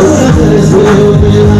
Todas las